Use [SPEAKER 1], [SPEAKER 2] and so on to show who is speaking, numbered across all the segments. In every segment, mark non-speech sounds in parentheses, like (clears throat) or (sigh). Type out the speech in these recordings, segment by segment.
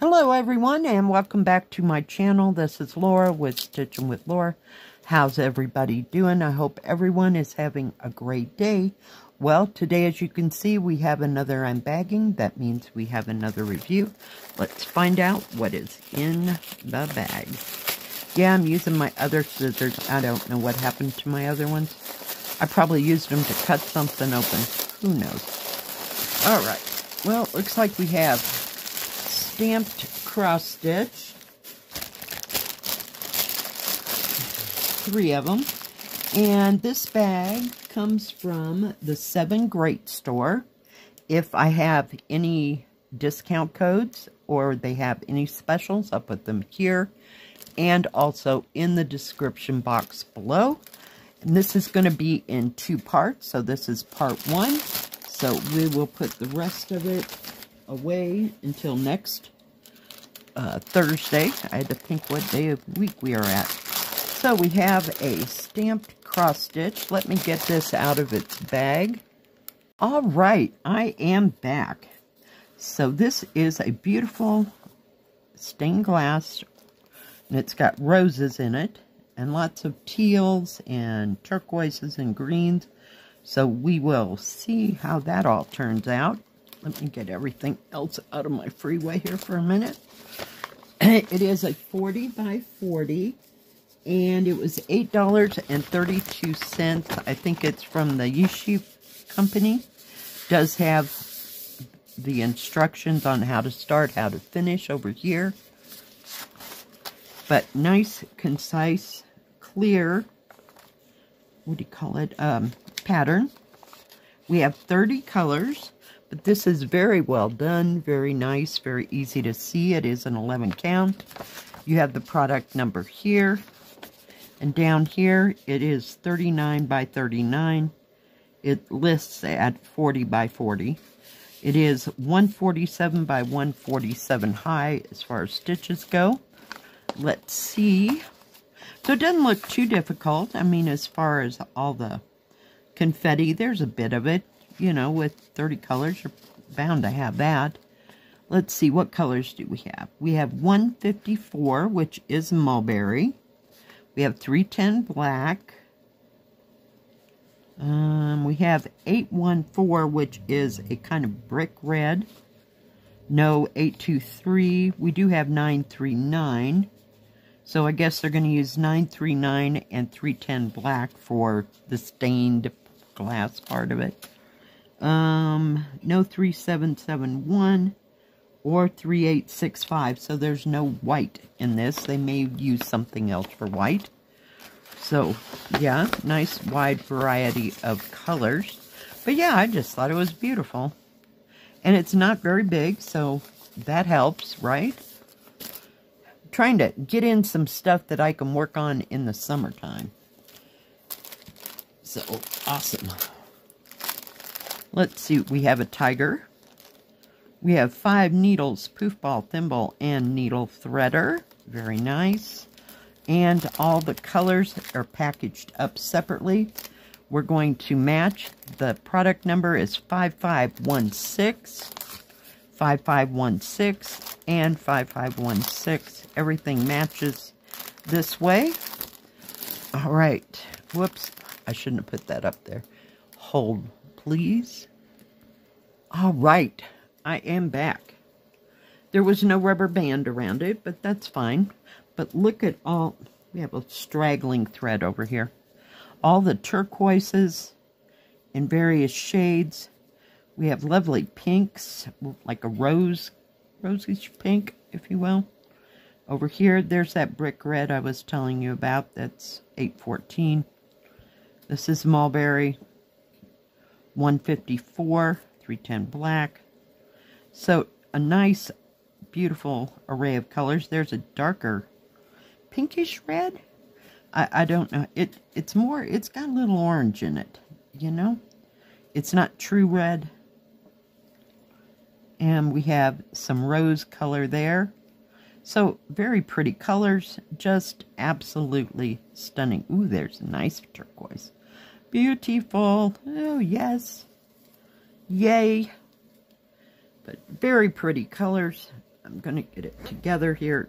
[SPEAKER 1] Hello everyone and welcome back to my channel. This is Lora with Stitching with Lora. How's everybody doing? I hope everyone is having a great day. Well, today as you can see we have another unbagging. That means we have another review. Let's find out what is in the bag. Yeah, I'm using my other scissors. I don't know what happened to my other ones. I probably used them to cut something open. Who knows? Alright, well, looks like we have stamped cross stitch. Three of them. And this bag comes from the SevenGreat store. If I have any discount codes or they have any specials, I'll put them here and also in the description box below. And this is going to be in two parts, so this is part one. So we will put the rest of it away until next uh, Thursday. I had to think what day of week we are at. So we have a stamped cross stitch. Let me get this out of its bag. All right, I am back. So this is a beautiful stained glass, and it's got roses in it, and lots of teals and turquoises and greens. So we will see how that all turns out. Let me get everything else out of my freeway here for a minute. (clears throat) It is a 40 by 40, and it was $8.32. I think it's from the Yishi company. Does have the instructions on how to start, how to finish over here. But nice, concise, clear, what do you call it, um, pattern. We have 30 colors. But this is very well done, very nice, very easy to see. It is an 11 count. You have the product number here. And down here, it is 39 by 39. It lists at 40 by 40. It is 147 by 147 high as far as stitches go. Let's see. So it doesn't look too difficult. I mean, as far as all the confetti, there's a bit of it you know, with 30 colors, you're bound to have that. Let's see, what colors do we have? We have 154, which is mulberry. We have 310 black. Um, we have 814, which is a kind of brick red. No, 823. We do have 939. So I guess they're going to use 939 and 310 black for the stained glass part of it. Um, no 3771 or 3865. So there's no white in this. They may use something else for white. So, yeah, nice wide variety of colors. But yeah, I just thought it was beautiful. And it's not very big, so that helps, right? Trying to get in some stuff that I can work on in the summertime. So, awesome. Let's see, we have a tiger. We have five needles, poof ball, thimble, and needle threader. Very nice. And all the colors are packaged up separately. We're going to match. The product number is 5516, 5516, and 5516. Everything matches this way. All right. Whoops. I shouldn't have put that up there. Hold please. All right, I am back. There was no rubber band around it, but that's fine. But look at all, we have a straggling thread over here. All the turquoises in various shades. We have lovely pinks, like a rose, rosish pink, if you will. Over here, there's that brick red I was telling you about. That's 814. This is mulberry. 154, 310 black. So a nice, beautiful array of colors. There's a darker pinkish red. I, I don't know. It It's more, it's got a little orange in it, you know? It's not true red. And we have some rose color there. So, very pretty colors. Just absolutely stunning. Ooh, there's a nice turquoise. Beautiful. Oh, yes. Yay. But very pretty colors. I'm going to get it together here.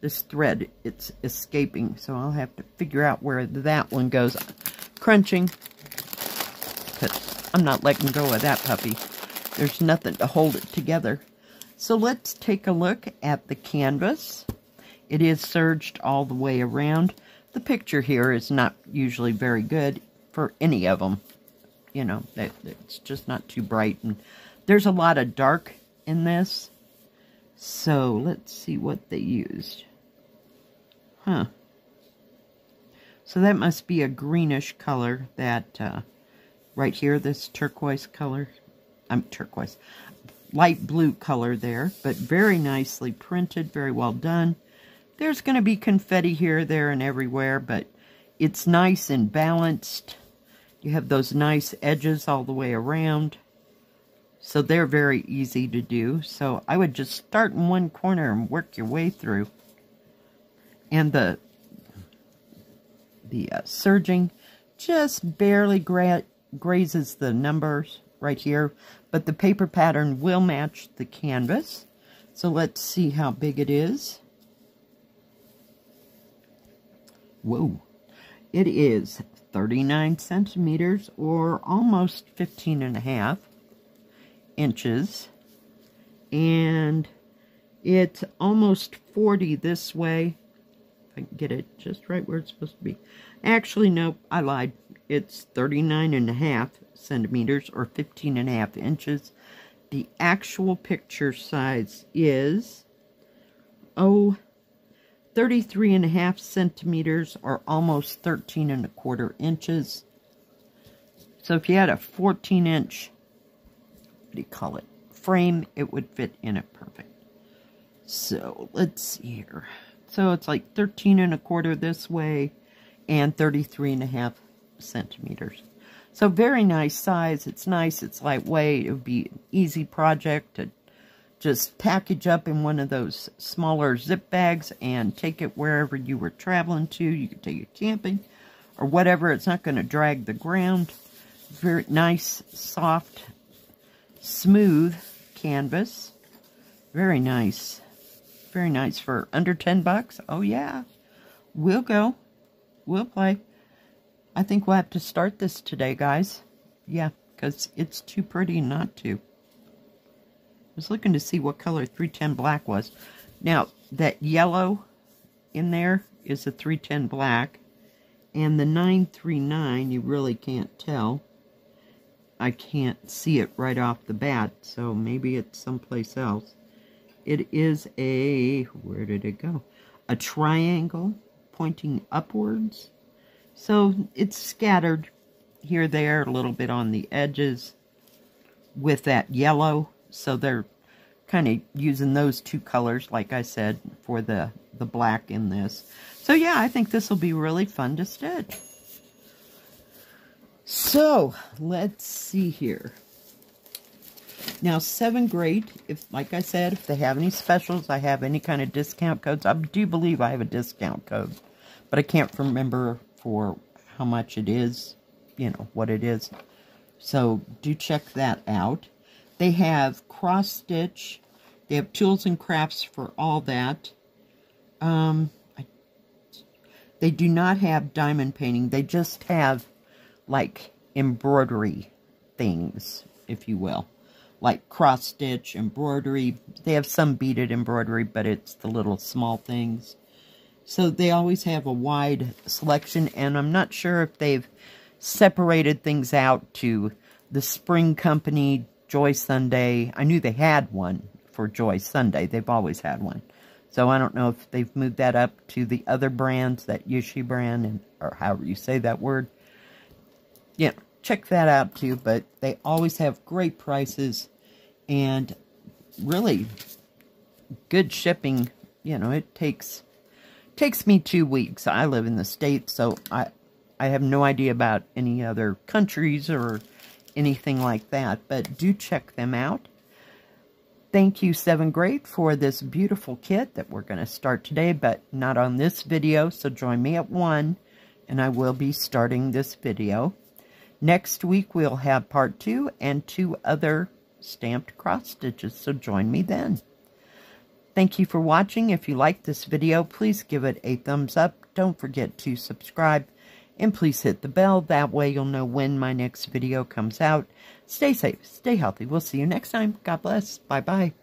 [SPEAKER 1] This thread, it's escaping, so I'll have to figure out where that one goes. Crunching, because I'm not letting go of that puppy. There's nothing to hold it together. So let's take a look at the canvas. It is serged all the way around. The picture here is not usually very good for any of them. You know, that it's just not too bright. And there's a lot of dark in this. So let's see what they used. Huh. So that must be a greenish color that uh, right here, this turquoise color. I'm turquoise. Light blue color there, but very nicely printed, very well done. There's going to be confetti here, there, and everywhere, but it's nice and balanced. You have those nice edges all the way around. So they're very easy to do. So I would just start in one corner and work your way through. And the the uh, serging just barely gra grazes the numbers right here. But the paper pattern will match the canvas. So let's see how big it is. Whoa. It is 39 centimeters or almost 15 and a half inches. And it's almost 40 this way. If I can get it just right where it's supposed to be. Actually, nope, I lied. It's 39 and a half centimeters or 15 and a half inches. The actual picture size is, oh, 33 and a half centimeters or almost 13 and a quarter inches. So if you had a 14 inch what do you call it, frame, it would fit in it perfect. So let's see here. So it's like 13 and a quarter this way and 33 and a half centimeters. So very nice size. It's nice. It's lightweight. It would be an easy project to just package up in one of those smaller zip bags and take it wherever you were traveling to. You could take it camping or whatever. It's not going to drag the ground. Very nice, soft, smooth canvas. Very nice. Very nice for under 10 bucks. Oh, yeah. We'll go. We'll play. I think we'll have to start this today, guys. Yeah, because it's too pretty not to. I was looking to see what color 310 black was. Now, that yellow in there is a 310 black. And the 939, you really can't tell. I can't see it right off the bat, so maybe it's someplace else. It is a, where did it go? A triangle pointing upwards. So it's scattered here, there, a little bit on the edges with that yellow. So they're kind of using those two colors, like I said, for the, the black in this. So yeah, I think this will be really fun to stitch. So, let's see here. Now, SevenGreat, if like I said, if they have any specials, I have any kind of discount codes. I do believe I have a discount code, but I can't remember for how much it is, you know, what it is. So, do check that out. They have cross-stitch. They have tools and crafts for all that. Um, I, they do not have diamond painting. They just have like embroidery things, if you will. Like cross stitch, embroidery. They have some beaded embroidery, but it's the little small things. So they always have a wide selection, and I'm not sure if they've separated things out to the Spring Company, Joy Sunday. I knew they had one for Joy Sunday. They've always had one. So I don't know if they've moved that up to the other brands, that Yushi brand, and, or however you say that word yeah, check that out too. But they always have great prices and really good shipping. You know, it takes takes me two weeks. I live in the States, so I I have no idea about any other countries or anything like that. But do check them out. Thank you, SevenGreat, for this beautiful kit that we're going to start today, but not on this video, so join me at 1, and I will be starting this video. Next week, we'll have part two and two other stamped cross stitches, so join me then. Thank you for watching. If you like this video, please give it a thumbs up. Don't forget to subscribe. And please hit the bell. That way you'll know when my next video comes out. Stay safe. Stay healthy. We'll see you next time. God bless. Bye-bye.